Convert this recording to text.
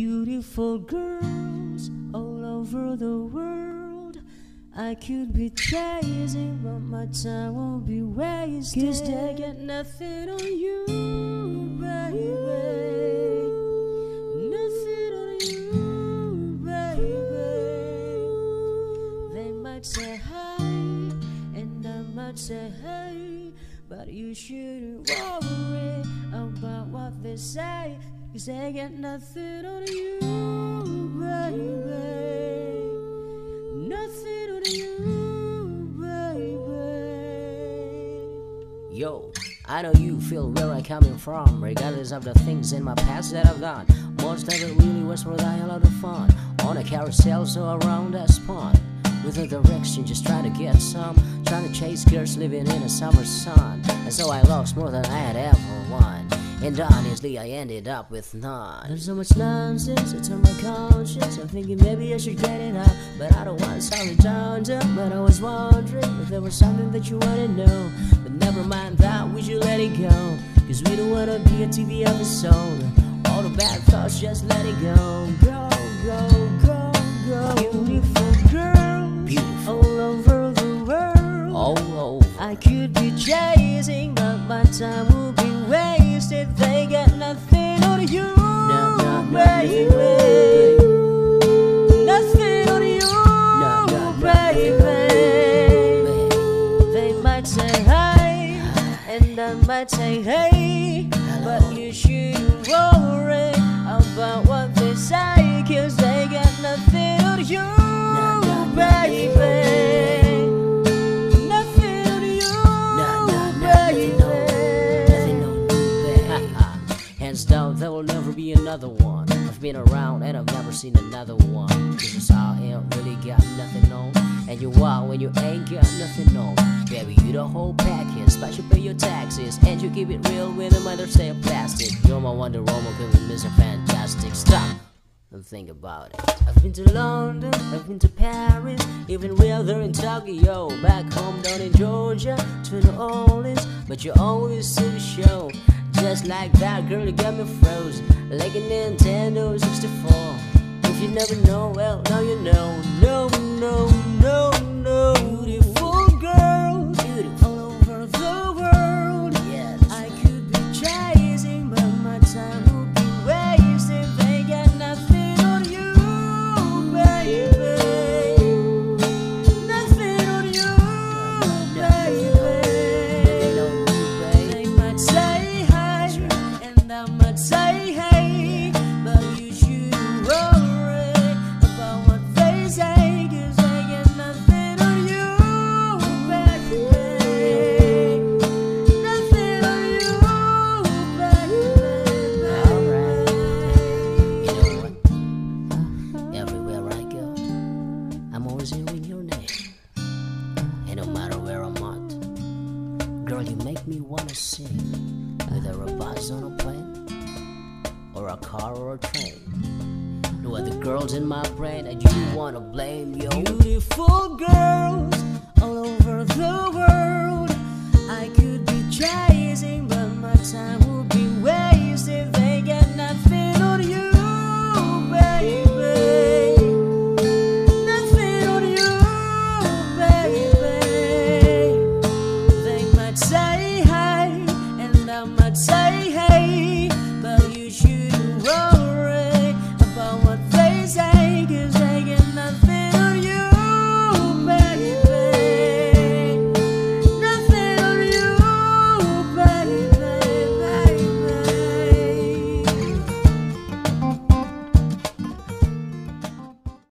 Beautiful girls all over the world. I could be chasing, but my time won't be wasted. Cause they got nothing on you, baby. Nothing on you, baby. They might say hi, and I might say hey. But you shouldn't worry about what they say. Cause they got nothing on you, baby. Nothing on you, baby. Yo, I know you feel where I'm coming from, regardless of the things in my past that I've done. Most of it really was for a hell of fun. On a carousel, so around that spawn. With a direction, just trying to get some. Trying to chase girls living in a summer sun. And so I lost more than I. And mm. honestly, I ended up with none. There's so much nonsense, it's on my conscience. I'm thinking maybe I should get it out, but I don't want to sound redundant. But I was wondering if there was something that you wanna know. But never mind that, we should let it go. Cause we don't wanna be a TV episode. All the bad thoughts, just let it go. Go, go, go, go. Beautiful might say hi, and I might say hey, but you shouldn't worry been around and I've never seen another one. How I ain't really got nothing on. And you are when you ain't got nothing on. Baby, you the whole package, but you pay your taxes. And you keep it real with them whether say plastic. You're my Wonder Woman, cause we Mr. Fantastic. Stop and think about it. I've been to London, I've been to Paris, even weather in Tokyo. Back home down in Georgia, to New Orleans, but you always see the show. Just like that girl, you got me frozen, like a Nintendo 64. If you never know, well, now you know. Girl, you make me wanna sing. Either a bus on a plane, or a car or a train. No other girls in my brain that you wanna blame, yo. Beautiful girls all over the world.